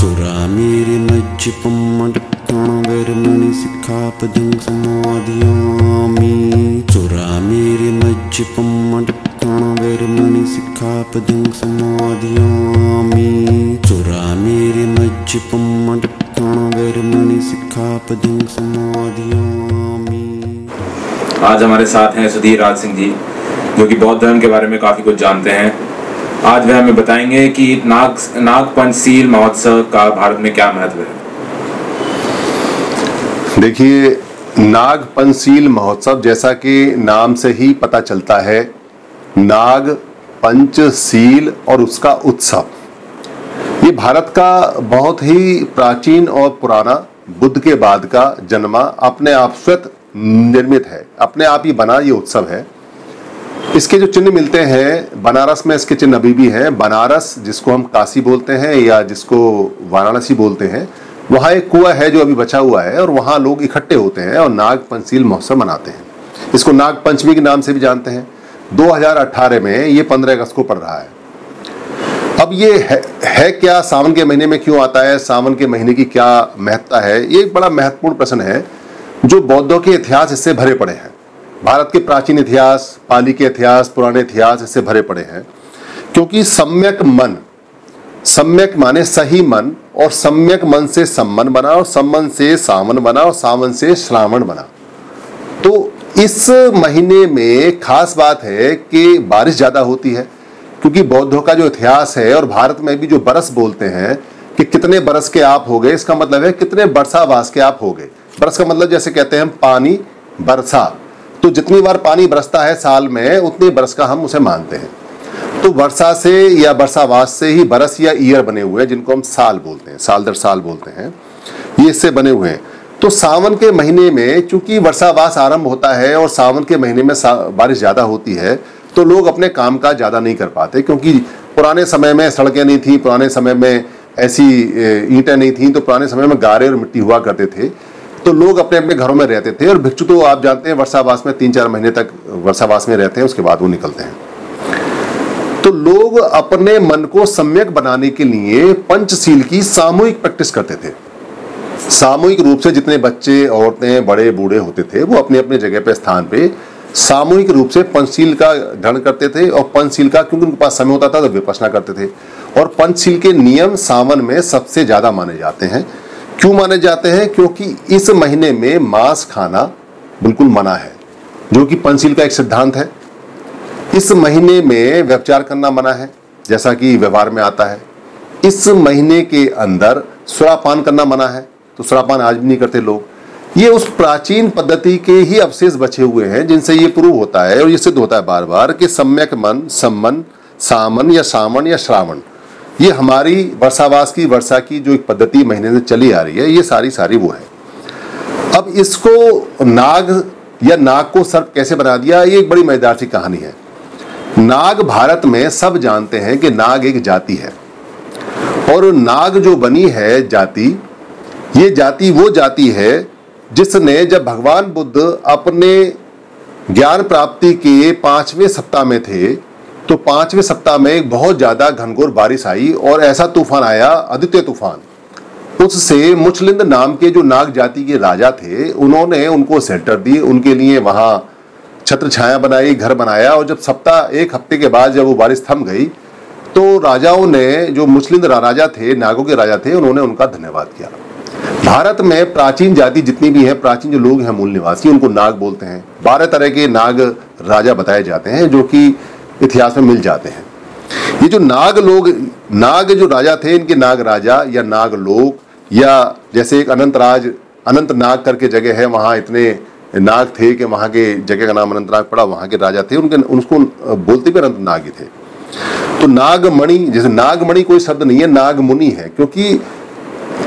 ചുറാമേരി മജ്ജിപ്പമ്മടക്കണം വരുമണി സിക്കാപദം സമാധിയാമി ചുറാമേരി മജ്ജിപ്പമ്മടക്കണം വരുമണി സിക്കാപദം സമാധിയാമി ചുറാമേരി മജ്ജിപ്പമ്മടക്കണം വരുമണി സിക്കാപദം സമാധിയാമി आज हमारे साथ हैं सुधीर राज सिंह जी जो कि बौद्ध धर्म के बारे में काफ़ी कुछ जानते हैं आज वे हमें बताएँगे कि नाग नाग पंचशील महोत्सव का भारत में क्या महत्व है। देखिए नाग पंचशील महोत्सव जैसा कि नाम से ही पता चलता है नाग पंचशील और उसका उत्सव। ये भारत का बहुत ही प्राचीन और पुराना बुद्ध के बाद का जन्मा अपने आप स्वत निर्मित है। अपने आप ही बना ये उत्सव है। इसके जो चिन्ह मिलते हैं बनारस में इसके चिन्ह अभी भी हैं। बनारस जिसको हम काशी बोलते हैं या जिसको वाराणसी बोलते हैं वहाँ एक कुआ है जो अभी बचा हुआ है और वहाँ लोग इकट्ठे होते हैं और नाग महोत्सव मनाते हैं। इसको नाग पंचमी के नाम से भी जानते हैं। 2018 में ये 15 अगस्त को पड़ रहा है। अब ये है, है क्या सावन के महीने में क्यों आता है? सावन के महीने की क्या महत्ता है? ये एक बड़ा महत्वपूर्ण प्रश्न है जो बौद्धों के इतिहास इससे भरे पड़े हैं। भारत के प्राचीन इतिहास, पाली के इतिहास, पुराने इतिहास इससे भरे पड़े हैं, क्योंकि सम्यक मन, सम्यक माने सही मन और सम्यक मन से सम्मन बना और सम्मन से सावन बना और सावन से श्रावण बना। तो इस महीने में खास बात है कि बारिश ज़्यादा होती है, क्योंकि बौद्धों का जो इतिहास है और भारत में भी जो बरस बोलते हैं कि कितने बरस के आप हो गए, इसका मतलब है कितने बरसावास के आप हो गए। बरस का मतलब जैसे कहते हैं पानी बरसा तो जितनी बार पानी बरसता है साल में, उतनी बरस का हम उसे मानते हैं। तो वर्षा से या वर्षावास से ही बरस या ईयर बने हुए हैं, जिनको हम साल बोलते हैं, साल दर साल बोलते हैं, ये इससे बने हुए हैं। तो सावन के महीने में, चूँकि वर्षावास आरंभ होता है और सावन के महीने में बारिश ज़्यादा होती है तो लोग अपने काम का ज़्यादा नहीं कर पाते, क्योंकि पुराने समय में सड़कें नहीं थी, पुराने समय में ऐसी ईंटें नहीं थी तो पुराने समय में गारे और मिट्टी हुआ करते थे। तो लोग अपने अपने घरों में रहते थे और भिक्षु तो आप जानते हैं वर्षावास में तीन चार महीने तक वर्षावास में रहते हैं, उसके बाद वो निकलते हैं। तो लोग अपने मन को सम्यक बनाने के लिए पंचशील की सामूहिक प्रैक्टिस करते थे। सामूहिक रूप से जितने बच्चे, औरतें, बड़े, बूढ़े होते थे, वो अपने अपने जगह पे, स्थान पे सामूहिक रूप से पंचशील का ग्रहण करते थे और पंचशील का, क्योंकि उनके पास समय होता था तो विपसना करते थे। और पंचशील के नियम सावन में सबसे ज़्यादा माने जाते हैं। क्यों माने जाते हैं? क्योंकि इस महीने में मांस खाना बिल्कुल मना है, जो कि पंचशील का एक सिद्धांत है। इस महीने में व्यवचार करना मना है, जैसा कि व्यवहार में आता है। इस महीने के अंदर सुरापान करना मना है तो सुरापान आज भी नहीं करते लोग। ये उस प्राचीन पद्धति के ही अवशेष बचे हुए हैं, जिनसे ये प्रूव होता है और ये सिद्ध होता है बार बार कि सम्यक मन, सम्मन, सामन या सावन या श्रावण। ये हमारी वर्षावास की, वर्षा की जो एक पद्धति महीने से चली आ रही है, ये सारी सारी वो है। अब इसको नाग या नाग को सर्प कैसे बना दिया, ये एक बड़ी मज़ेदार सी कहानी है। नाग भारत में सब जानते हैं कि नाग एक जाति है। और नाग जो बनी है जाति, ये जाति वो जाति है जिसने जब भगवान बुद्ध अपने ज्ञान प्राप्ति के पाँचवें सप्ताह में थे तो पाँचवें सप्ताह में एक बहुत ज़्यादा घनघोर बारिश आई और ऐसा तूफ़ान आया, आदित्य तूफ़ान। उससे मुचलिंद नाम के जो नाग जाति के राजा थे, उन्होंने उनको सेंटर दिए उनके लिए वहाँ छत्र छाया बनाई, घर बनाया और जब सप्ताह एक हफ़्ते के बाद जब वो बारिश थम गई तो राजाओं ने जो मुस्लिम राजा थे, नागों के राजा थे, उन्होंने उनका धन्यवाद किया। भारत में प्राचीन जाति जितनी भी है, प्राचीन जो लोग हैं, मूल निवासी, उनको नाग बोलते हैं। बारह तरह के नाग राजा बताए जाते हैं, जो कि इतिहास में मिल जाते हैं। ये जो नाग लोग, नाग जो राजा थे, इनके नाग राजा या नाग लोग या जैसे एक अनंत राज अनंत नाग करके जगह है, वहाँ इतने नाग थे कि वहाँ के जगह का नाम अनंतनाग पड़ा, वहाँ के राजा थे, उनके उनको बोलते भी अनंत नाग ही थे। तो नागमणि, जैसे नागमणि कोई शब्द नहीं है, नागमुनि है, क्योंकि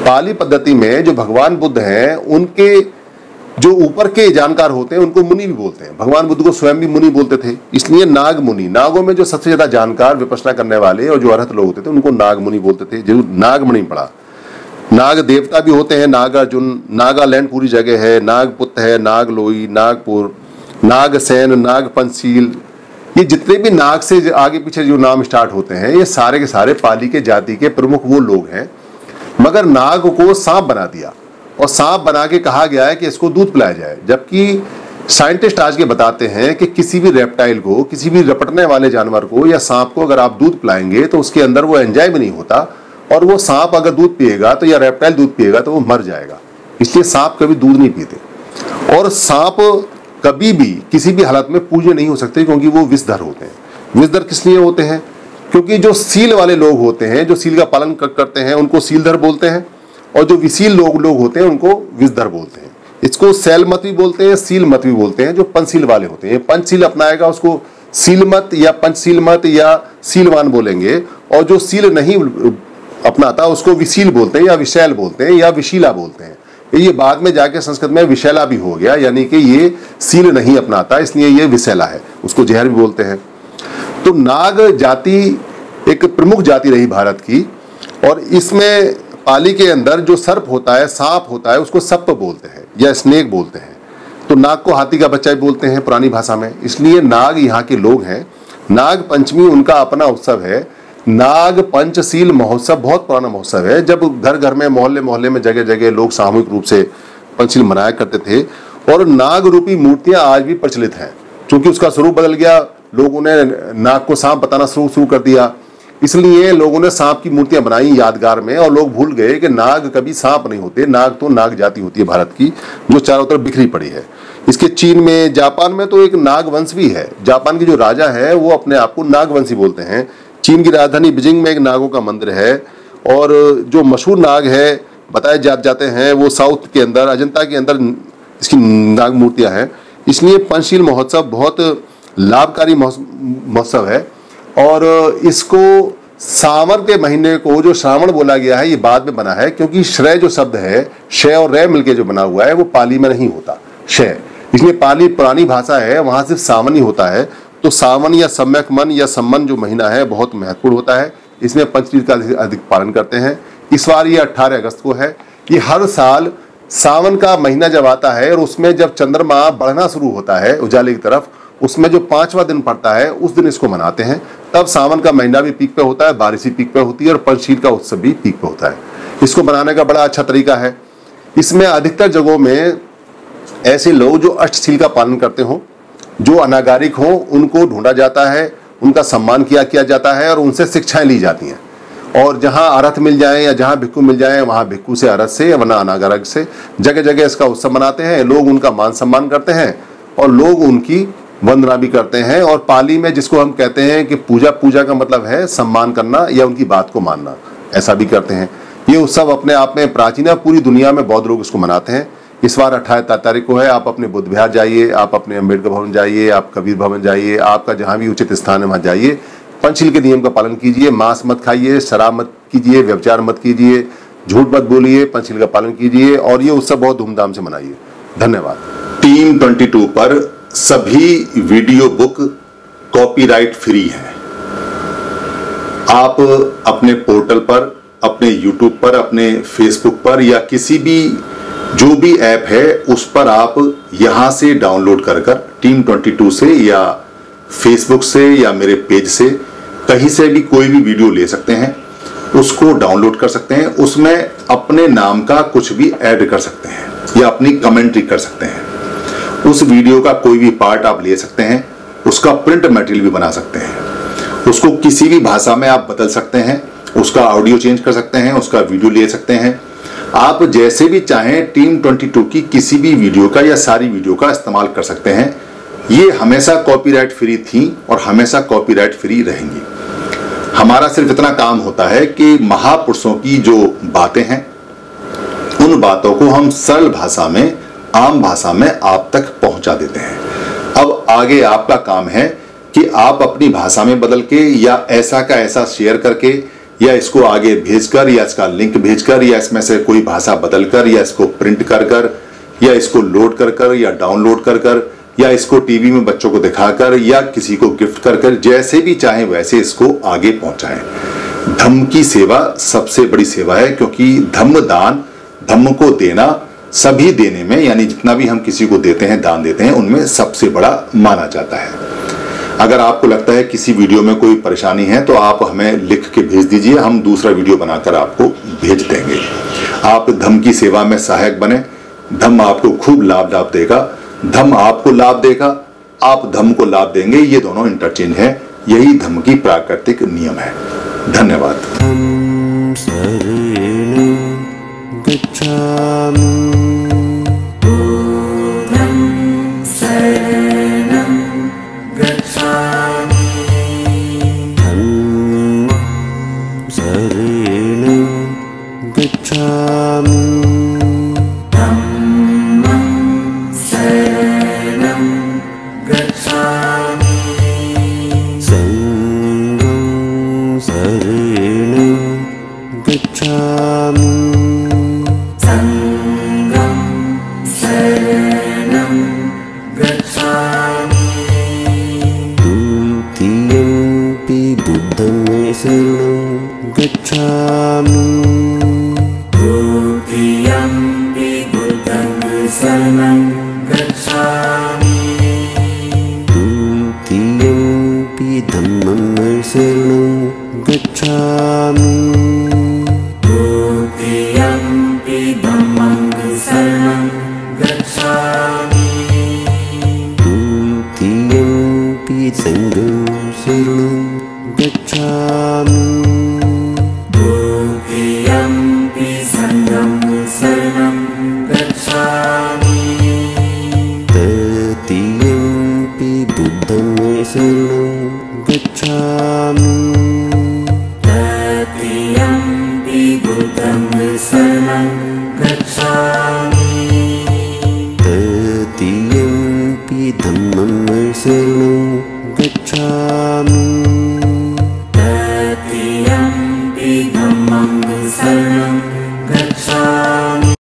पाली पद्धति में जो भगवान बुद्ध हैं, उनके जो ऊपर के जानकार होते हैं, उनको मुनि भी बोलते हैं। भगवान बुद्ध को स्वयं भी मुनि बोलते थे, इसलिए नाग मुनि, नागों में जो सबसे ज़्यादा जानकार विपसना करने वाले और जो अर्थ लोग होते थे, उनको नाग मुनि बोलते थे। जो नागमणि पड़ा। नाग देवता भी होते हैं नागार्जुन नागालैंड पूरी जगह है नागपुत है नागलोई नागपुर नागसेन नागपंचशील ये जितने भी नाग से आगे पीछे जो नाम स्टार्ट होते हैं, ये सारे के सारे पाली के जाति के प्रमुख वो लोग हैं। मगर नाग को सांप बना दिया। और सांप बना के कहा गया है कि इसको दूध पिलाया जाए। जबकि साइंटिस्ट आज के बताते हैं कि किसी भी रेप्टाइल को, किसी भी रपटने वाले जानवर को या सांप को अगर आप दूध पिलाएँगे तो उसके अंदर वो एंजाइम नहीं होता और वो सांप अगर दूध पिएगा तो या रेप्टाइल दूध पिएगा तो वो मर जाएगा। इसलिए सांप कभी दूध नहीं पीते। और सांप कभी भी किसी भी हालत में पूजे नहीं हो सकते, क्योंकि वो विषधर होते हैं। विषधर किस लिए होते हैं? क्योंकि जो सील वाले लोग होते हैं, जो सील का पालन करते हैं, उनको सीलधर बोलते हैं। और जो विशील लोग लोग होते हैं, उनको विषधर बोलते हैं। इसको सेल मत भी बोलते हैं, सील मत भी बोलते हैं, जो पंचशील वाले होते हैं। पंचशील अपनाएगा, उसको सील मत या पंचशील मत या सीलवान बोलेंगे। और जो सील नहीं अपनाता, उसको विशील बोलते हैं या विशैल बोलते हैं या विशीला बोलते हैं। ये बाद में जाके संस्कृत में विशैला भी हो गया, यानी कि ये सील नहीं अपनाता, इसलिए ये विशैला है। उसको जहर भी बोलते हैं। तो नाग जाति एक प्रमुख जाति रही भारत की, और इसमें पाली के अंदर जो सर्प होता है, सांप होता है, उसको सप बोलते हैं या स्नेक बोलते हैं। तो नाग को हाथी का बच्चा भी बोलते हैं पुरानी भाषा में। इसलिए नाग यहाँ के लोग हैं। नाग पंचमी उनका अपना उत्सव है। नाग पंचशील महोत्सव बहुत पुराना महोत्सव है। जब घर घर में, मोहल्ले मोहल्ले में, जगह जगह लोग सामूहिक रूप से पंचशील मनाया करते थे। और नाग रूपी मूर्तियाँ आज भी प्रचलित हैं। क्योंकि उसका स्वरूप बदल गया, लोगों ने नाग को सांप बताना शुरू शुरू कर दिया। इसलिए लोगों ने सांप की मूर्तियाँ बनाई यादगार में और लोग भूल गए कि नाग कभी सांप नहीं होते। नाग तो नाग जाति होती है भारत की जो चारों तरफ़ बिखरी पड़ी है। इसके चीन में जापान में तो एक नाग वंश भी है। जापान के जो राजा है वो अपने आप को नागवंशी बोलते हैं। चीन की राजधानी बीजिंग में एक नागों का मंदिर है और जो मशहूर नाग है बताए जा, जाते हैं वो साउथ के अंदर अजंता के अंदर इसकी नाग मूर्तियाँ हैं। इसलिए पंचशील महोत्सव बहुत लाभकारी महोत्सव है। और इसको सावन के महीने को जो श्रावण बोला गया है, ये बाद में बना है, क्योंकि श्रय जो शब्द है शय और रय मिलके जो बना हुआ है, वो पाली में नहीं होता शय इसलिए पाली पुरानी भाषा है, वहाँ सिर्फ़ सावन ही होता है। तो सावन या सम्यक मन या सम्मन जो महीना है, बहुत महत्वपूर्ण होता है। इसमें पंचतीज का अधिक- पालन करते हैं। इस बार ये 18 अगस्त को है। कि हर साल सावन का महीना जब आता है, और उसमें जब चंद्रमा बढ़ना शुरू होता है उजाले की तरफ़ उसमें जो पांचवा दिन पड़ता है, उस दिन इसको मनाते हैं। तब सावन का महीना भी पीक पे होता है, बारिश भी पीक पे होती है और पंचशील का उत्सव भी पीक पे होता है। इसको मनाने का बड़ा अच्छा तरीका है। इसमें अधिकतर जगहों में ऐसे लोग जो अष्टशील का पालन करते हों, जो अनागारिक हों, उनको ढूंढा जाता है, उनका सम्मान किया किया जाता है और उनसे शिक्षाएँ ली जाती हैं। और जहाँ अरथ मिल जाए या जहाँ भिक्खु मिल जाए, वहाँ भिक्खु से अरथ से वरना अनागारक से जगह जगह इसका उत्सव मनाते हैं। लोग उनका मान सम्मान करते हैं और लोग उनकी वंदना भी करते हैं और पाली में जिसको हम कहते हैं कि पूजा पूजा का मतलब है सम्मान करना या उनकी बात को मानना, ऐसा भी करते हैं। ये उत्सव अपने आप में प्राचीन है पूरी दुनिया में बौद्ध लोग इसको मनाते हैं। इस बार अट्ठाईस तारीख को है, आप अपने बुद्ध विहार जाइए, आप अपने अंबेडकर भवन जाइए, आप कबीर भवन जाइए, आपका जहाँ भी उचित स्थान है वहाँ जाइए। पंचशील के नियम का पालन कीजिए, मांस मत खाइए, शराब मत कीजिए व्यवचार मत कीजिए, झूठ मत बोलिए, पंचशील का पालन कीजिए और ये उत्सव बहुत धूमधाम से मनाइए। धन्यवाद। टीम 22 पर सभी वीडियो बुक कॉपीराइट फ्री हैं। आप अपने पोर्टल पर, अपने यूट्यूब पर, अपने फेसबुक पर या किसी भी, जो भी ऐप है, उस पर आप यहाँ से डाउनलोड कर कर, टीम 22 से या फेसबुक से या मेरे पेज से कहीं से भी कोई भी वीडियो ले सकते हैं, उसको डाउनलोड कर सकते हैं, उसमें अपने नाम का कुछ भी ऐड कर सकते हैं या अपनी कमेंट्री कर सकते हैं। उस वीडियो का कोई भी पार्ट आप ले सकते हैं, उसका प्रिंट मटेरियल भी बना सकते हैं। उसको किसी भी भाषा में आप बदल सकते हैं, उसका ऑडियो चेंज कर सकते हैं, उसका वीडियो ले सकते हैं। आप जैसे भी चाहें टीम 22 की किसी भी वीडियो का या सारी वीडियो का इस्तेमाल कर सकते हैं। ये हमेशा कॉपीराइट फ्री थी और हमेशा कॉपीराइट फ्री रहेंगी। हमारा सिर्फ़ इतना काम होता है कि महापुरुषों की जो बातें हैं, उन बातों को हम सरल भाषा में आम भाषा में आप तक पहुँचा देते हैं। अब आगे आपका काम है कि आप अपनी भाषा में बदल के या ऐसा का ऐसा शेयर करके या इसको आगे भेजकर या इसका लिंक भेजकर या इसमें से कोई भाषा बदलकर या इसको प्रिंट कर कर या इसको लोड कर कर या डाउनलोड कर कर या इसको टीवी में बच्चों को दिखाकर या किसी को गिफ्ट कर कर जैसे भी चाहे वैसे इसको आगे पहुंचाएँ। धम्म की सेवा सबसे बड़ी सेवा है क्योंकि धम्म दान धम्म को देना सभी देने में, यानी जितना भी हम किसी को देते हैं, दान देते हैं, उनमें सबसे बड़ा माना जाता है। अगर आपको लगता है किसी वीडियो में कोई परेशानी है तो आप हमें लिख के भेज दीजिए, हम दूसरा वीडियो बनाकर आपको भेज देंगे। आप धम की सेवा में सहायक बने, धम आपको खूब लाभ लाभ देगा। धम आपको लाभ देगा, आप धम को लाभ देंगे, ये दोनों इंटरचेंज है, यही धम की प्राकृतिक नियम है। धन्यवाद। गच्छामि। गच्छामि। तृतीयं विभूतं सर्वम्